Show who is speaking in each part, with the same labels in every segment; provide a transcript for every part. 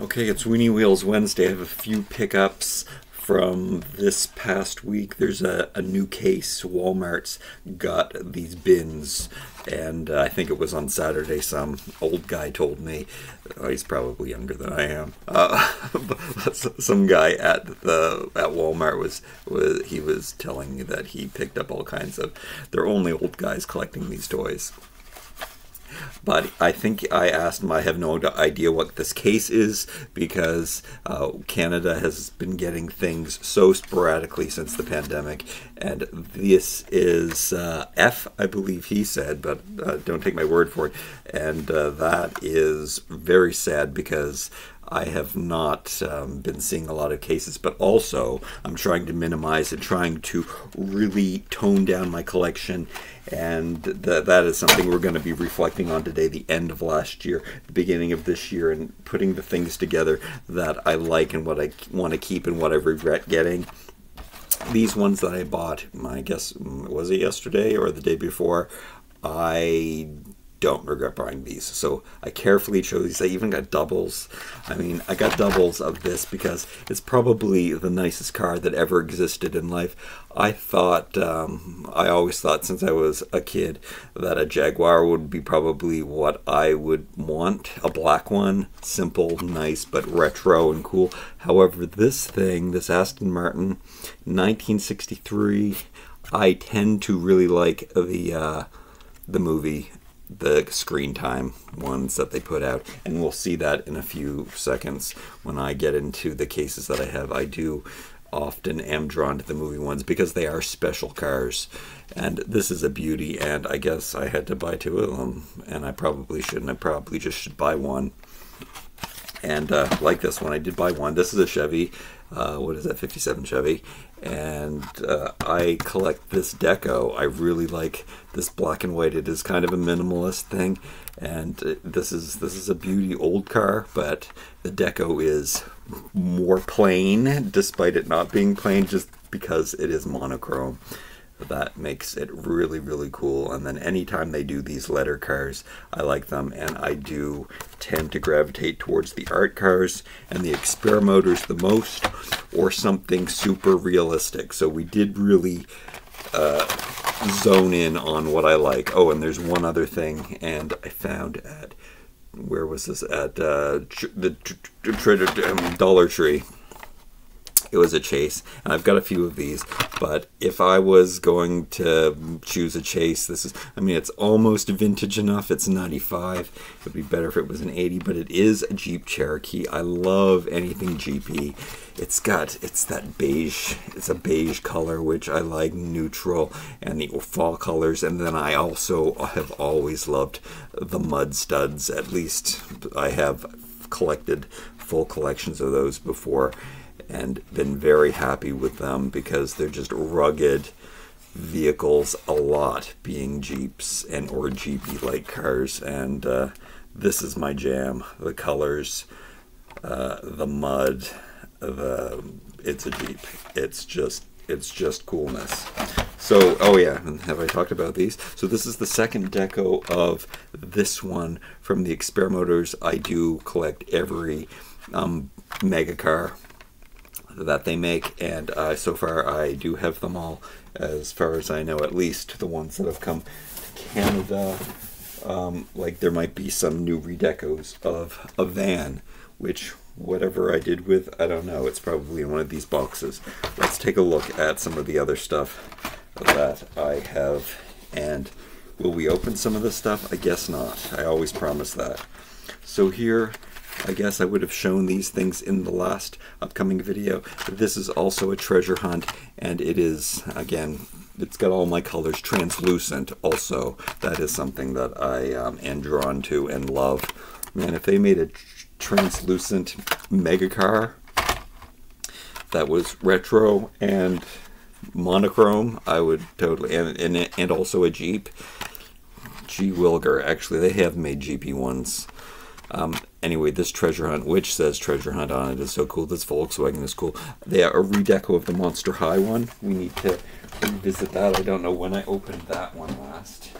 Speaker 1: Okay, it's Weeny Wheels Wednesday. I have a few pickups from this past week. There's a, a new case. Walmart's got these bins, and uh, I think it was on Saturday. Some old guy told me, oh, he's probably younger than I am. Uh, some guy at the at Walmart was was he was telling me that he picked up all kinds of. They're only old guys collecting these toys. But I think I asked him, I have no idea what this case is because uh, Canada has been getting things so sporadically since the pandemic. And this is uh, F, I believe he said, but uh, don't take my word for it. And uh, that is very sad because I have not um, been seeing a lot of cases, but also I'm trying to minimize and trying to really tone down my collection. And th that is something we're going to be reflecting on today, the end of last year, the beginning of this year, and putting the things together that I like and what I want to keep and what I regret getting these ones that I bought, I guess, was it yesterday or the day before? I don't regret buying these. So I carefully chose these. I even got doubles. I mean, I got doubles of this because it's probably the nicest car that ever existed in life. I thought, um, I always thought since I was a kid that a Jaguar would be probably what I would want. A black one, simple, nice, but retro and cool. However, this thing, this Aston Martin 1963, I tend to really like the uh, the movie the screen time ones that they put out and we'll see that in a few seconds. When I get into the cases that I have I do often am drawn to the movie ones because they are special cars. And this is a beauty and I guess I had to buy two of them and I probably shouldn't. I probably just should buy one. And uh, like this one I did buy one. This is a Chevy uh, what is that 57 Chevy? And uh, I collect this deco. I really like this black and white. It is kind of a minimalist thing. And this is this is a beauty old car but the deco is more plain despite it not being plain just because it is monochrome that makes it really really cool. And then anytime they do these letter cars I like them and I do tend to gravitate towards the art cars and the experimotors the most or something super realistic. So we did really uh, zone in on what I like. Oh and there's one other thing and I found at where was this? At uh, the Dollar Tree it was a chase and I've got a few of these but if I was going to choose a chase this is I mean it's almost vintage enough it's 95 it would be better if it was an 80 but it is a Jeep Cherokee I love anything Jeepy. It's got it's that beige it's a beige color which I like neutral and the fall colors and then I also have always loved the mud studs at least I have collected full collections of those before and been very happy with them because they're just rugged vehicles a lot being jeeps and or jeepy like cars and uh, this is my jam. The colors uh, the mud the it's a jeep. It's just it's just coolness. So oh yeah have i talked about these? So this is the second deco of this one from the experimotors i do collect every um, mega car that they make, and uh, so far I do have them all, as far as I know, at least the ones that have come to Canada. Um, like there might be some new redecos of a van, which whatever I did with, I don't know. It's probably in one of these boxes. Let's take a look at some of the other stuff that I have. And will we open some of this stuff? I guess not. I always promise that. So here I guess I would have shown these things in the last upcoming video. This is also a treasure hunt, and it is, again, it's got all my colors translucent also. That is something that I um, am drawn to and love. Man, if they made a translucent mega car that was retro and monochrome, I would totally, and, and, and also a Jeep. G. Wilger, actually, they have made GP ones. Um, anyway, this treasure hunt, which says treasure hunt on it, is so cool. This Volkswagen is cool. They are a redeco of the Monster High one. We need to revisit that. I don't know when I opened that one last.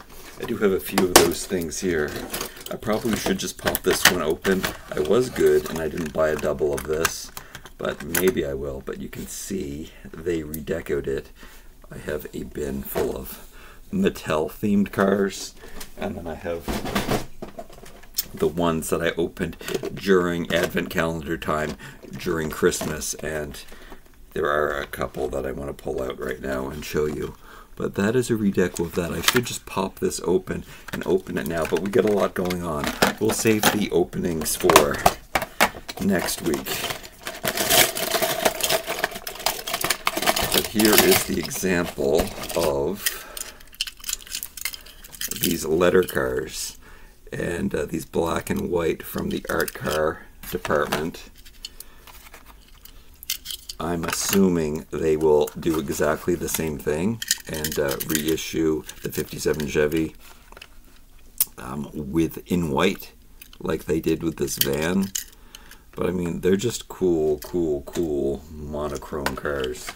Speaker 1: I do have a few of those things here. I probably should just pop this one open. I was good and I didn't buy a double of this, but maybe I will. But you can see they redecoed it. I have a bin full of Mattel themed cars, and then I have the ones that I opened during Advent calendar time during Christmas, and there are a couple that I want to pull out right now and show you. But that is a redeco of that. I should just pop this open and open it now, but we got a lot going on. We'll save the openings for next week. But here is the example of these letter cars and uh, these black and white from the art car department. I'm assuming they will do exactly the same thing and uh, reissue the 57 Chevy um, with in white like they did with this van. But I mean, they're just cool, cool, cool monochrome cars.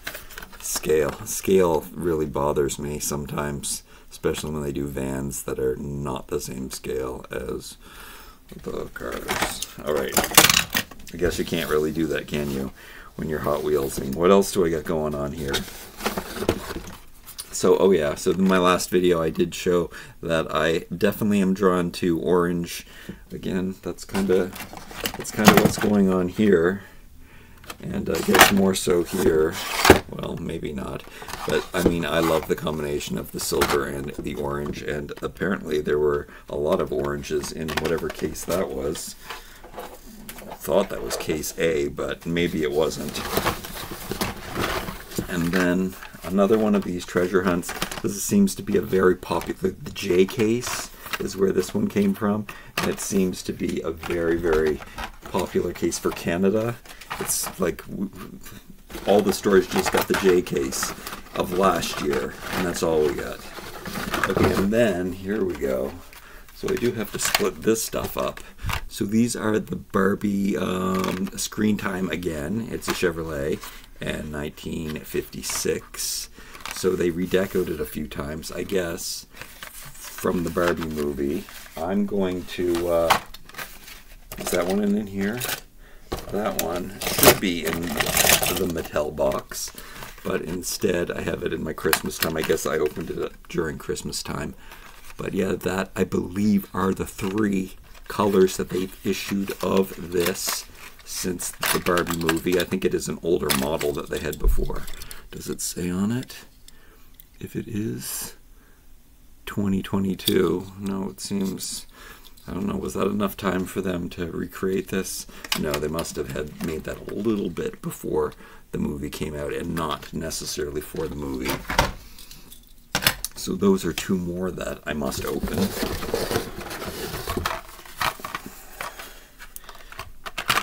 Speaker 1: Scale. Scale really bothers me sometimes, especially when they do vans that are not the same scale as the cars. Alright. I guess you can't really do that, can you, when you're Hot Wheelsing? What else do I got going on here? So, oh yeah, so in my last video I did show that I definitely am drawn to orange. Again, that's kind of that's kind of what's going on here. And I guess more so here. Well, maybe not. But, I mean, I love the combination of the silver and the orange. And apparently there were a lot of oranges in whatever case that was. I thought that was case A, but maybe it wasn't. And then another one of these treasure hunts. This seems to be a very popular, the J case is where this one came from. And it seems to be a very, very popular case for Canada. It's like all the stores just got the J case of last year, and that's all we got. Okay, and then here we go. So I do have to split this stuff up. So these are the Barbie um, screen time again. It's a Chevrolet, and 1956. So they redecoed it a few times, I guess, from the Barbie movie. I'm going to. Uh, is that one in here? That one should be in the Mattel box, but instead I have it in my Christmas time. I guess I opened it up during Christmas time. But yeah, that I believe are the three colors that they've issued of this since the Barbie movie. I think it is an older model that they had before. Does it say on it? If it is 2022, no, it seems. I don't know, was that enough time for them to recreate this? No, they must have had made that a little bit before the movie came out and not necessarily for the movie. So those are two more that I must open.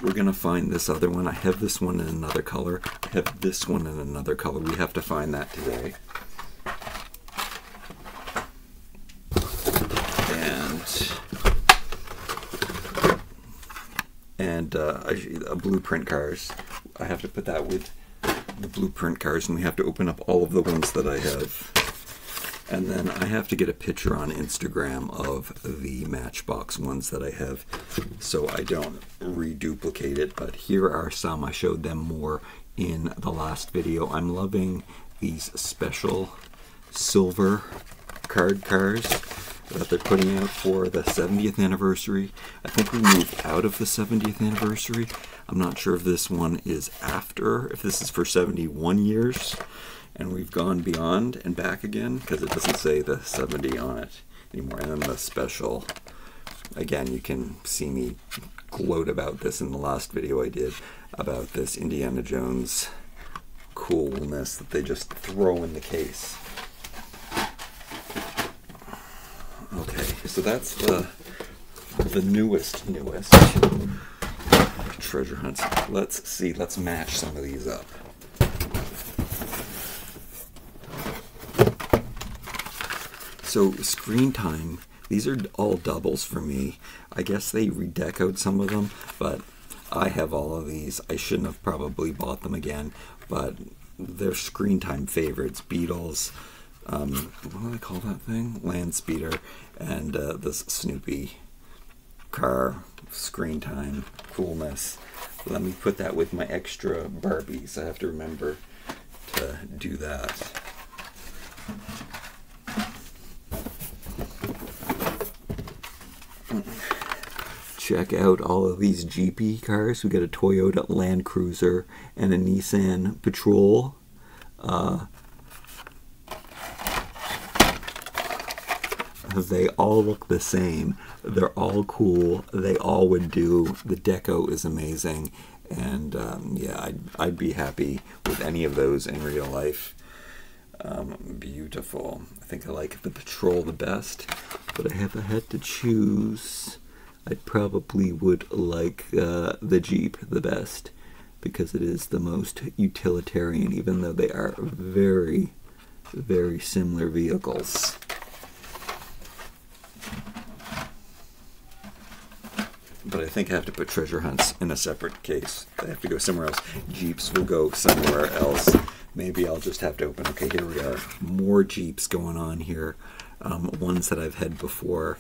Speaker 1: We're going to find this other one. I have this one in another color. I have this one in another color. We have to find that today. And and uh, a blueprint cars. I have to put that with the blueprint cars, and we have to open up all of the ones that I have. And then I have to get a picture on Instagram of the Matchbox ones that I have so I don't reduplicate it. But here are some. I showed them more in the last video. I'm loving these special silver card cars that they're putting out for the 70th anniversary. I think we moved out of the 70th anniversary. I'm not sure if this one is after, if this is for 71 years and we've gone beyond and back again because it doesn't say the 70 on it anymore. And then the special, again, you can see me gloat about this in the last video I did about this Indiana Jones coolness that they just throw in the case. Okay, so that's the the newest, newest treasure hunts. Let's see, let's match some of these up. So screen time, these are all doubles for me. I guess they redecoed some of them, but I have all of these. I shouldn't have probably bought them again, but they're screen time favorites. Beatles, um, what do they call that thing? Land Speeder, and uh, this Snoopy car, screen time, coolness. Let me put that with my extra Barbies. I have to remember to do that. Check out all of these GP cars. We got a Toyota Land Cruiser and a Nissan Patrol. Uh, they all look the same. They're all cool. They all would do. The deco is amazing, and um, yeah, I'd I'd be happy with any of those in real life. Um, beautiful. I think I like the Patrol the best, but I have I had to choose, I probably would like uh, the Jeep the best because it is the most utilitarian, even though they are very, very similar vehicles. But I think I have to put treasure hunts in a separate case. I have to go somewhere else. Jeeps will go somewhere else. Maybe I'll just have to open. Okay, here we are. More Jeeps going on here. Um, ones that I've had before.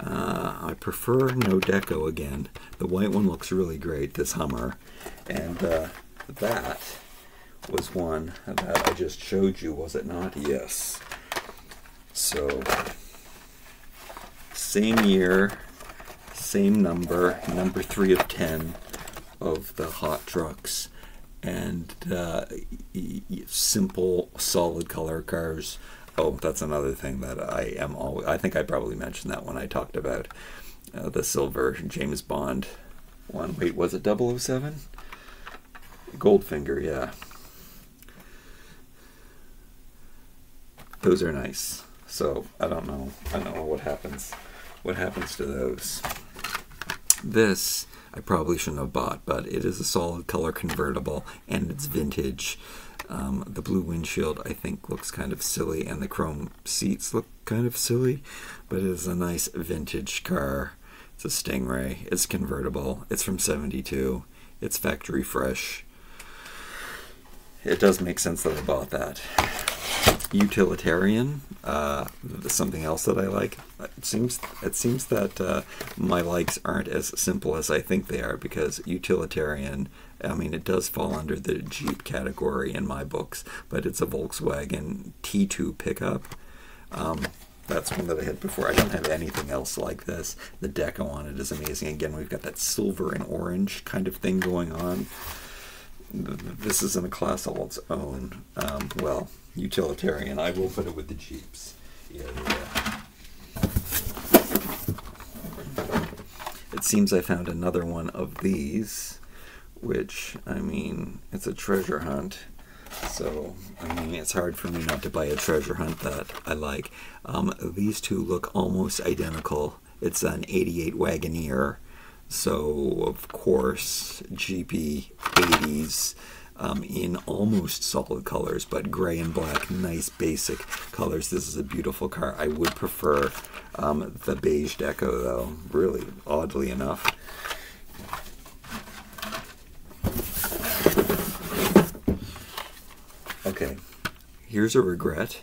Speaker 1: Uh, I prefer no deco again. The white one looks really great, this Hummer. And uh, that was one that I just showed you, was it not? Yes. So, same year, same number, number three of ten of the hot trucks, and uh, simple, solid color cars. Oh, that's another thing that I am always. I think I probably mentioned that when I talked about uh, the silver James Bond one. Wait, was it 007? Goldfinger, yeah. Those are nice. So I don't know. I don't know what happens. What happens to those? This I probably shouldn't have bought, but it is a solid color convertible and it's vintage. Um, the blue windshield I think looks kind of silly, and the chrome seats look kind of silly, but it is a nice vintage car. It's a Stingray. It's convertible. It's from 72. It's factory fresh. It does make sense that I bought that utilitarian. Uh, something else that I like. It seems it seems that uh, my likes aren't as simple as I think they are because utilitarian. I mean, it does fall under the Jeep category in my books, but it's a Volkswagen T2 pickup. Um, that's one that I had before. I don't have anything else like this. The deco on it is amazing. Again, we've got that silver and orange kind of thing going on. This is in a class all its own. Um, well, utilitarian. I will put it with the Jeeps. Yeah, yeah. It seems I found another one of these, which, I mean, it's a treasure hunt. So, I mean, it's hard for me not to buy a treasure hunt that I like. Um, these two look almost identical. It's an 88 Wagoneer. So, of course, GP 80s um, in almost solid colors, but gray and black, nice basic colors. This is a beautiful car. I would prefer um, the beige deco though, really, oddly enough. Okay, here's a regret.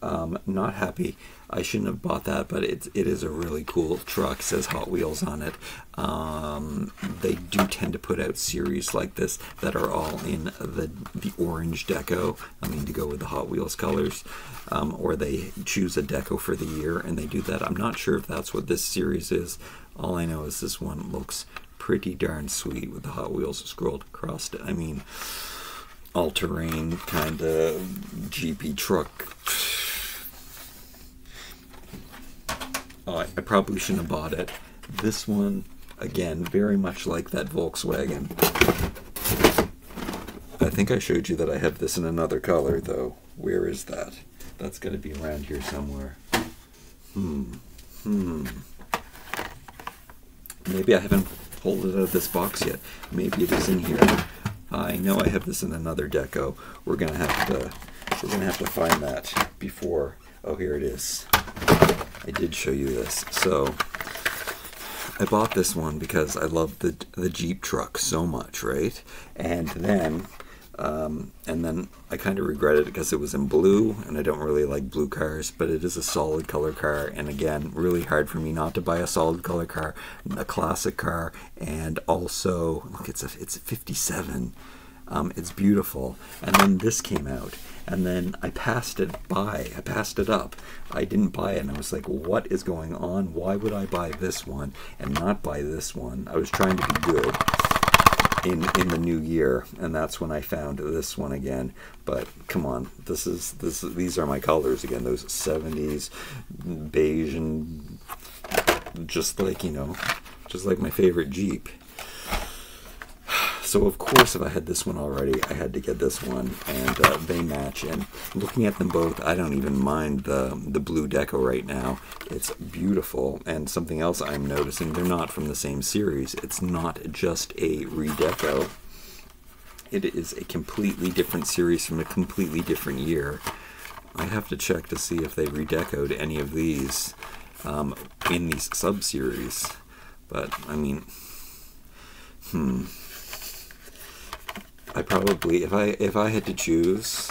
Speaker 1: Um, not happy. I shouldn't have bought that, but it, it is a really cool truck. It says Hot Wheels on it. Um, they do tend to put out series like this that are all in the the orange deco. I mean, to go with the Hot Wheels colors, um, or they choose a deco for the year and they do that. I'm not sure if that's what this series is. All I know is this one looks pretty darn sweet with the Hot Wheels scrolled across. It. I mean, all-terrain kind of GP truck I, I probably shouldn't have bought it. This one, again, very much like that Volkswagen. I think I showed you that I have this in another color, though. Where is that? That's got to be around here somewhere. Hmm. Hmm. Maybe I haven't pulled it out of this box yet. Maybe it is in here. I know I have this in another deco. We're gonna have to we're gonna have to find that before. Oh, here it is. I did show you this. So I bought this one because I love the the Jeep truck so much, right? And then Um, and then I kind of regret it because it was in blue, and I don't really like blue cars, but it is a solid color car. And again, really hard for me not to buy a solid color car, a classic car, and also look, it's a it's a 57. Um, it's beautiful. And then this came out, and then I passed it by. I passed it up. I didn't buy it, and I was like, "What is going on? Why would I buy this one and not buy this one?" I was trying to be good in in the new year, and that's when I found this one again. But come on, this is this these are my colors again. Those '70s beige and just like you know, just like my favorite Jeep. So of course, if I had this one already, I had to get this one, and uh, they match. And looking at them both, I don't even mind the the blue deco right now. It's beautiful. And something else I'm noticing, they're not from the same series. It's not just a redeco. It is a completely different series from a completely different year. I have to check to see if they redecoed any of these um, in these sub-series. But I mean, hmm. I probably if I if I had to choose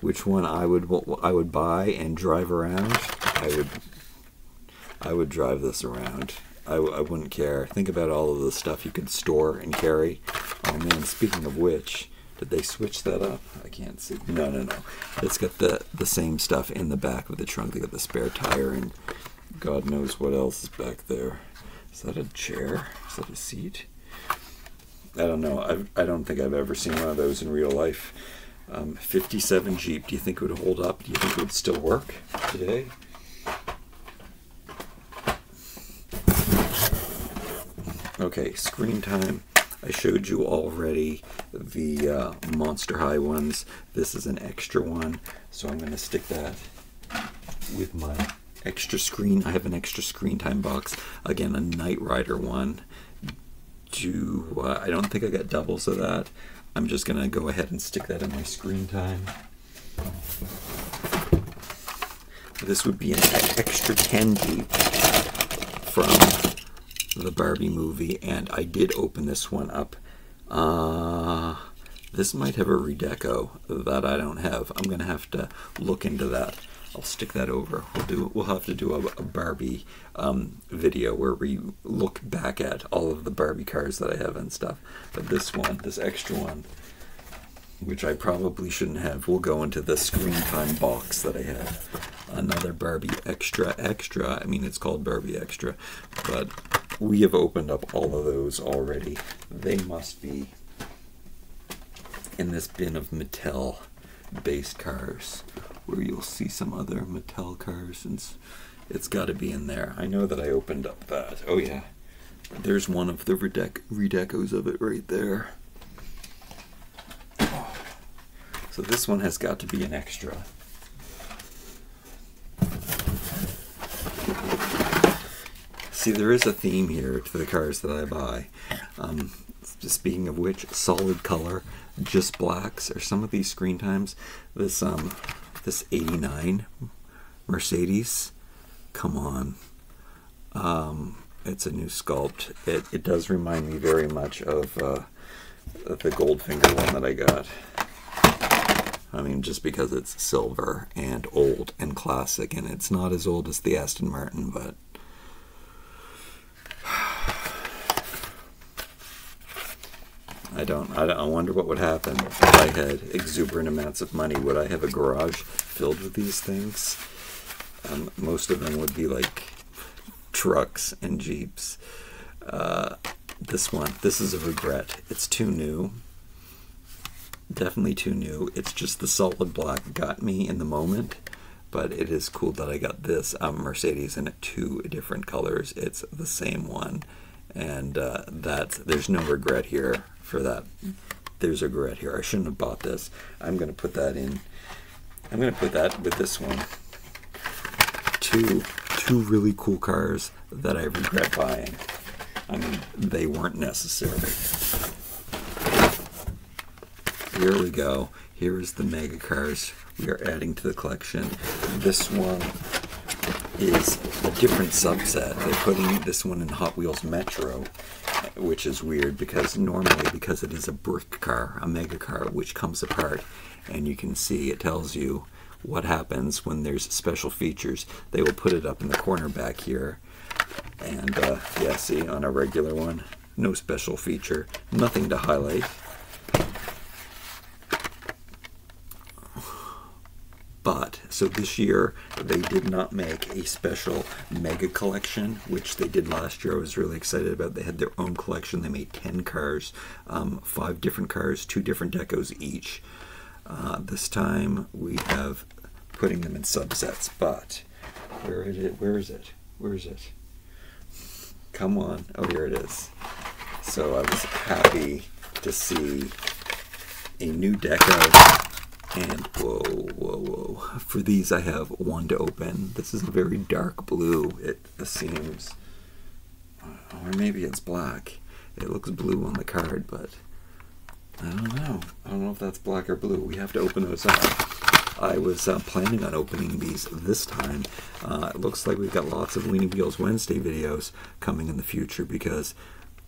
Speaker 1: which one I would I would buy and drive around, I would I would drive this around. I, I wouldn't care. Think about all of the stuff you could store and carry. Oh man, speaking of which, did they switch that up? I can't see. No, no, no. It's got the the same stuff in the back of the trunk. They got the spare tire and God knows what else is back there. Is that a chair? Is that a seat? I don't know. I've, I don't think I've ever seen one of those in real life. Um, 57 Jeep. Do you think it would hold up? Do you think it would still work today? Okay, screen time. I showed you already the uh, Monster High ones. This is an extra one, so I'm going to stick that with my extra screen. I have an extra screen time box. Again, a Knight Rider one do, uh, I don't think I got doubles of that. I'm just to go ahead and stick that in my screen time. This would be an extra candy from the Barbie movie, and I did open this one up. Uh, this might have a redeco that I don't have. I'm to have to look into that. I'll stick that over. We'll do. We'll have to do a, a Barbie um, video where we look back at all of the Barbie cars that I have and stuff. But this one, this extra one, which I probably shouldn't have, will go into the screen time box that I have. Another Barbie extra extra. I mean, it's called Barbie extra, but we have opened up all of those already. They must be in this bin of Mattel based cars where you'll see some other Mattel cars and it's got to be in there. I know that I opened up that. Oh yeah. There's one of the redec redecos of it right there. So this one has got to be an extra. See, there is a theme here to the cars that I buy. Um, speaking of which, solid color, just blacks, or some of these screen times. This um, this 89 Mercedes. Come on. Um, it's a new sculpt. It, it does remind me very much of uh, the Goldfinger one that I got. I mean, just because it's silver and old and classic, and it's not as old as the Aston Martin, but I don't, I don't. I wonder what would happen if I had exuberant amounts of money. Would I have a garage filled with these things? Um, most of them would be like trucks and jeeps. Uh, this one, this is a regret. It's too new. Definitely too new. It's just the solid black got me in the moment, but it is cool that I got this um, Mercedes in two different colors. It's the same one, and uh, that there's no regret here for that. There's a regret here. I shouldn't have bought this. I'm going to put that in. I'm going to put that with this one. Two, two really cool cars that I regret buying. I mean, they weren't necessary. Here we go. Here is the mega cars we are adding to the collection. This one is a different subset. They're putting this one in Hot Wheels Metro, which is weird because normally because it is a brick car, a mega car, which comes apart, and you can see it tells you what happens when there's special features. They will put it up in the corner back here, and uh, yeah, see on a regular one, no special feature, nothing to highlight. But so this year they did not make a special mega collection, which they did last year. I was really excited about. They had their own collection. They made ten cars, um, five different cars, two different decos each. Uh, this time we have putting them in subsets. But where is it? Where is it? Where is it? Come on! Oh, here it is. So I was happy to see a new deco and whoa, whoa, whoa. For these, I have one to open. This is a very dark blue, it seems. Or maybe it's black. It looks blue on the card, but I don't know. I don't know if that's black or blue. We have to open those up. I was uh, planning on opening these this time. Uh, it looks like we've got lots of Weeny Wheels Wednesday videos coming in the future because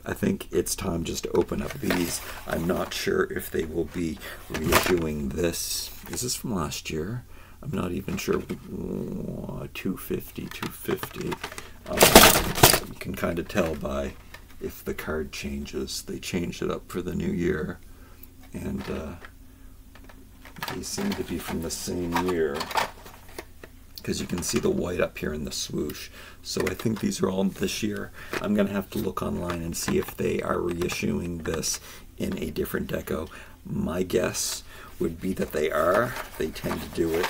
Speaker 1: I think it's time just to open up these. I'm not sure if they will be reissuing this. Is this from last year? I'm not even sure. 250, 250. Um, you can kind of tell by if the card changes. They changed it up for the new year. And uh, they seem to be from the same year because you can see the white up here in the swoosh. So I think these are all this year. I'm going to have to look online and see if they are reissuing this in a different deco. My guess would be that they are. They tend to do it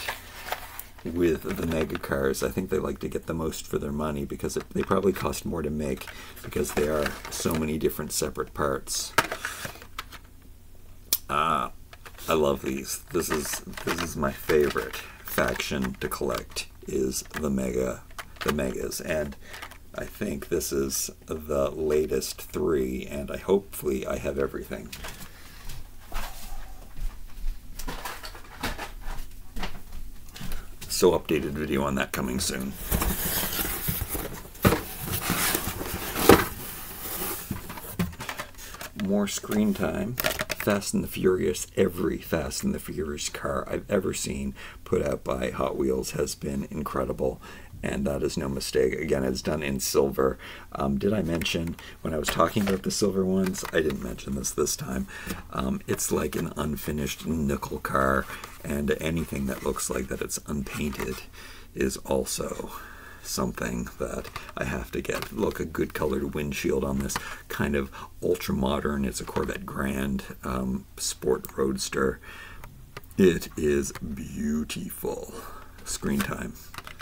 Speaker 1: with the mega cars. I think they like to get the most for their money because it, they probably cost more to make because they are so many different separate parts. Uh, I love these. This is this is my favorite faction to collect is the mega the megas and I think this is the latest three and I hopefully I have everything. So updated video on that coming soon. More screen time. Fast and the Furious, every Fast and the Furious car I've ever seen put out by Hot Wheels has been incredible. And that is no mistake. Again, it's done in silver. Um, did I mention when I was talking about the silver ones? I didn't mention this this time. Um, it's like an unfinished nickel car, and anything that looks like that it's unpainted is also something that I have to get. Look, a good colored windshield on this kind of ultra modern. It's a Corvette Grand um, Sport Roadster. It is beautiful. Screen time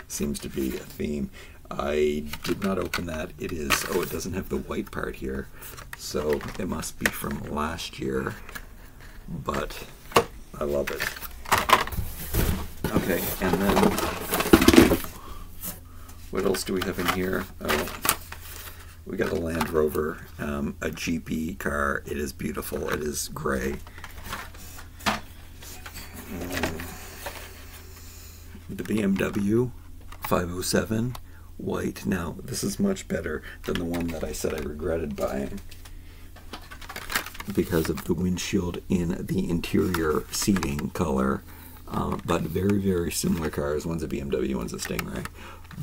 Speaker 1: seems to be a theme. I did not open that. It is, oh, it doesn't have the white part here. So it must be from last year, but I love it. Okay, and then what else do we have in here? Oh, we got a Land Rover, um, a GP car. It is beautiful. It is gray. Um, the BMW 507 white. Now, this is much better than the one that I said I regretted buying because of the windshield in the interior seating color. Um, but very, very similar cars. One's a BMW, one's a Stingray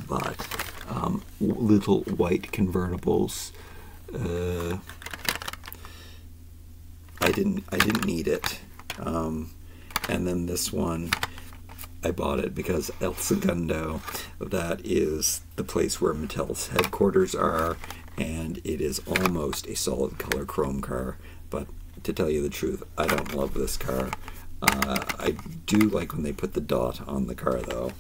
Speaker 1: but um, little white convertibles. Uh, I didn't I didn't need it, um, and then this one I bought it because El Segundo, that is the place where Mattel's headquarters are, and it is almost a solid color chrome car. But to tell you the truth, I don't love this car. Uh, I do like when they put the dot on the car though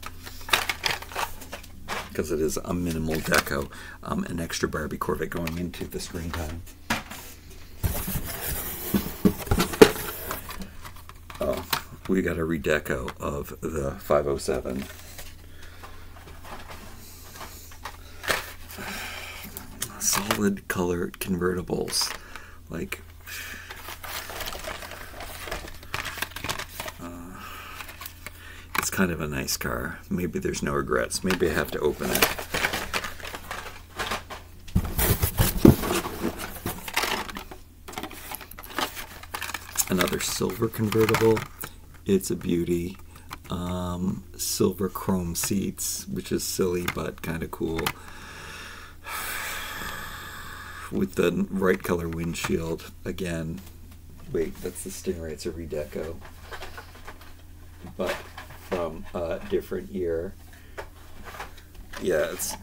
Speaker 1: because it is a minimal deco, um, an extra Barbie Corvette going into the screen time. Oh, we got a redeco of the 507. Solid color convertibles, like kind of a nice car. Maybe there's no regrets. Maybe I have to open it. another silver convertible. It's a beauty. Um, silver chrome seats, which is silly but kind of cool. With the right color windshield again. Wait, that's the Stingray. It's a redeco, but from a different year. Yeah, it's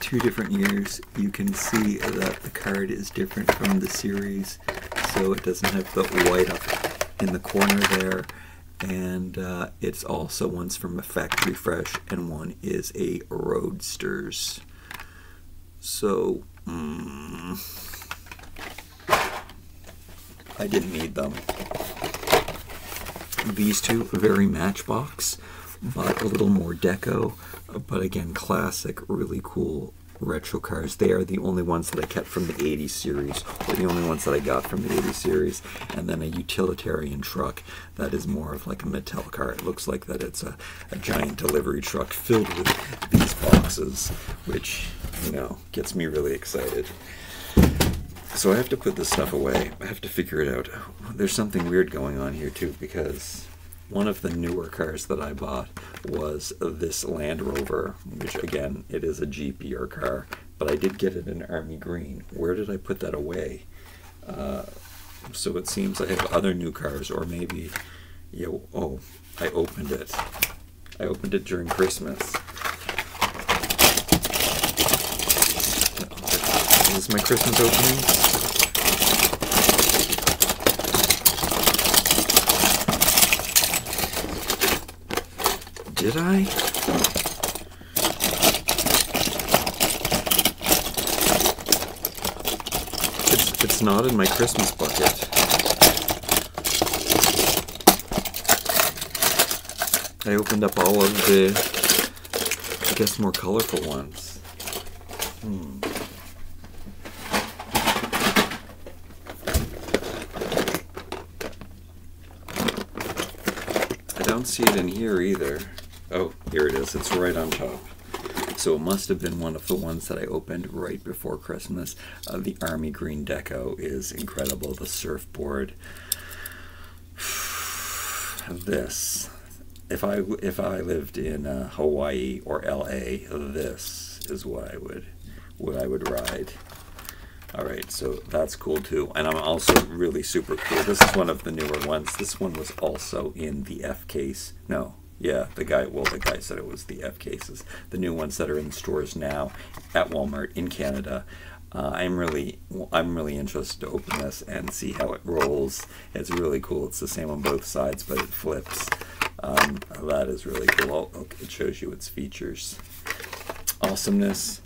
Speaker 1: two different years. You can see that the card is different from the series, so it doesn't have the white up in the corner there. And uh, it's also one's from a factory fresh, and one is a Roadsters. So, mm, I didn't need them. These two, very matchbox, but a little more deco, but again, classic, really cool retro cars. They are the only ones that I kept from the 80s series, or the only ones that I got from the 80s series. And then a utilitarian truck that is more of like a Mattel car. It looks like that it's a, a giant delivery truck filled with these boxes, which, you know, gets me really excited. So I have to put this stuff away. I have to figure it out. There's something weird going on here too, because one of the newer cars that I bought was this Land Rover, which again, it is a GPR car, but I did get it in army green. Where did I put that away? Uh, so it seems I have other new cars, or maybe, yo, oh, I opened it. I opened it during Christmas. This is my Christmas opening. Did I? It's, it's not in my Christmas bucket. I opened up all of the, I guess, more colorful ones. Hmm. I don't see it in here either. Oh, here it is. It's right on top. So it must have been one of the ones that I opened right before Christmas. Uh, the Army Green Deco is incredible. The surfboard. this. If I if I lived in uh, Hawaii or LA, this is what I would what I would ride. All right, so that's cool too. And I'm also really super cool. This is one of the newer ones. This one was also in the F case. No, yeah, the guy, well, the guy said it was the F cases, the new ones that are in stores now at Walmart in Canada. Uh, I'm really, I'm really interested to open this and see how it rolls. It's really cool. It's the same on both sides, but it flips. Um, that is really cool. Oh, it shows you its features. Awesomeness.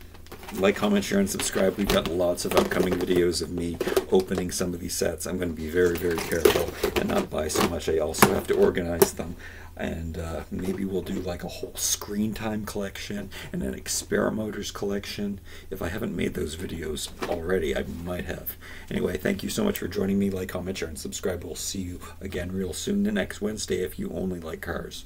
Speaker 1: Like, comment, share, and subscribe. We've got lots of upcoming videos of me opening some of these sets. I'm going to be very, very careful and not buy so much. I also have to organize them and uh, maybe we'll do like a whole screen time collection and an experimotors collection if i haven't made those videos already i might have anyway thank you so much for joining me like comment share and subscribe we'll see you again real soon the next wednesday if you only like cars